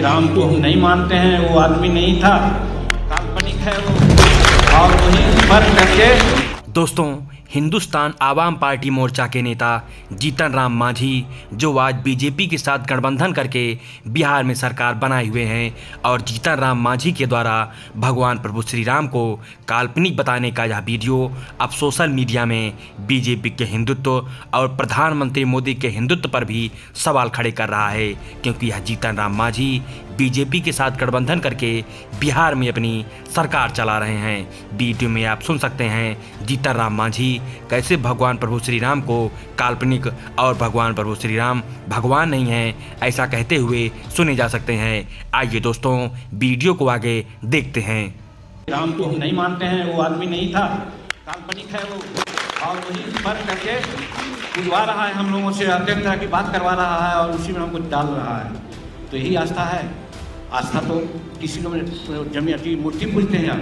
राम को हम नहीं मानते हैं, वो आदमी नहीं था। काल्पनिक है वो। और वही पर करके दोस्तों हिंदुस्तान आवाम पार्टी मोर्चा के नेता जीतन राम मांझी, जो आज बीजेपी के साथ गठबंधन करके बिहार में सरकार बनाए हुए हैं, और जीतन राम मांझी के द्वारा भगवान प्रभु श्री राम को काल्पनिक बताने का यह वीडियो अब सोशल मीडिया में बीजेपी के हिंदुत्व और प्रधानमंत्री मोदी के हिंदुत्व पर भी सवाल खड़े कर रहा है, क्योंकि यह जीतन राम मांझी बीजेपी के साथ गठबंधन करके बिहार में अपनी सरकार चला रहे हैं। वीडियो में आप सुन सकते हैं जीतन राम मांझी, कैसे भगवान प्रभु श्री राम को काल्पनिक और भगवान प्रभु श्री राम भगवान नहीं हैं, ऐसा कहते हुए सुने जा सकते हैं। आइए दोस्तों, वीडियो को आगे देखते हैं। राम को हम नहीं मानते हैं, वो आदमी नहीं था। काल्पनिक है वो। और वही पर करके बुझवा रहा है हम लोगों से अत्यंत तरह की बात करवा रहा है और उसी में हमको डाल रहा है। तो यही आस्था है। आस्था तो किसी को जमी मूर्ति पूजते हैं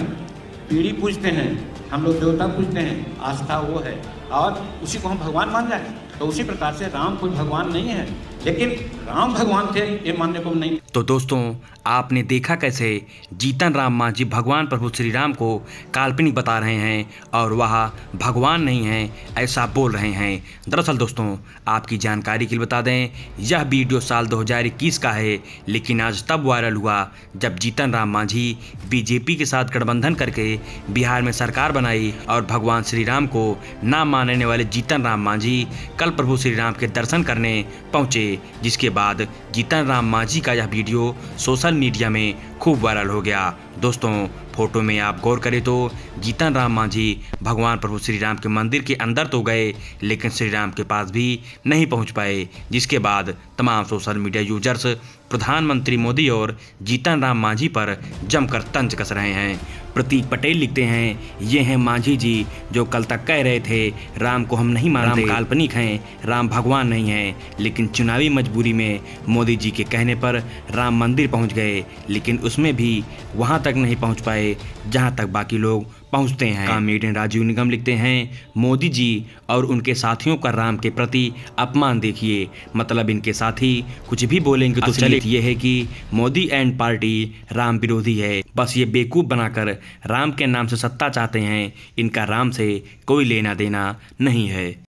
पीढ़ी पूजते हैं, हम लोग देवता पूजते हैं, आस्था वो है। और उसी को हम भगवान मान जाए तो उसी प्रकार से राम कोई भगवान नहीं है, लेकिन राम भगवान थे, ये मानने को नहीं तो दोस्तों, आपने देखा कैसे जीतन राम मांझी भगवान प्रभु श्री राम को काल्पनिक बता रहे हैं और वह भगवान नहीं हैं, ऐसा बोल रहे हैं। दरअसल दोस्तों, आपकी जानकारी के लिए बता दें, यह वीडियो साल 2021 का है, लेकिन आज तब वायरल हुआ जब जीतन राम मांझी बीजेपी के साथ गठबंधन करके बिहार में सरकार बनाई और भगवान श्री राम को ना मानने वाले जीतन राम मांझी कल प्रभु श्री राम के दर्शन करने पहुँचे, जिसके बाद जीतन राम मांझी का यह वीडियो सोशल मीडिया में खूब वायरल हो गया। दोस्तों, फ़ोटो में आप गौर करें तो जीतन राम मांझी भगवान प्रभु श्री राम के मंदिर के अंदर तो गए, लेकिन श्री राम के पास भी नहीं पहुँच पाए, जिसके बाद तमाम सोशल मीडिया यूज़र्स प्रधानमंत्री मोदी और जीतन राम मांझी पर जमकर तंज कस रहे हैं। प्रतीक पटेल लिखते हैं, ये हैं मांझी जी, जो कल तक कह रहे थे, राम को हम नहीं मानते। काल्पनिक हैं, राम भगवान नहीं हैं। लेकिन चुनावी मजबूरी में मोदी जी के कहने पर राम मंदिर पहुँच गए। लेकिन उसमें भी वहाँ तक नहीं पहुँच पाए, जहाँ तक बाकी लोग पहुँचते हैं। कॉमेडियन राजीव निगम लिखते हैं मोदी जी और उनके साथियों का राम के प्रति अपमान देखिए। मतलब इनके साथी कुछ भी बोलेंगे तो चलिए ये है कि मोदी एंड पार्टी राम विरोधी है। बस ये बेकूफ़ बनाकर राम के नाम से सत्ता चाहते हैं। इनका राम से कोई लेना देना नहीं है।